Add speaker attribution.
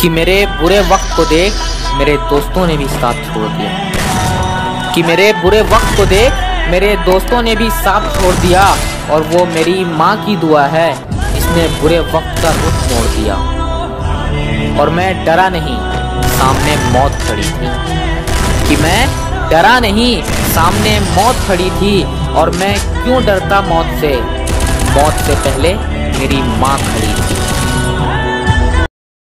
Speaker 1: कि मेरे बुरे वक्त को देख मेरे दोस्तों ने भी साथ छोड़ दिया। कि मेरे बुरे वक्त को देख मेरे दोस्तों ने भी साथ छोड़ दिया और वो मेरी माँ की दुआ है, इसने बुरे वक्त का रुख मोड़ दिया। और मैं डरा नहीं, सामने मौत खड़ी थी। कि मैं डरा नहीं, सामने मौत खड़ी थी और मैं क्यों डरता मौत से? मौत से पहले मेरी माँ खड़ी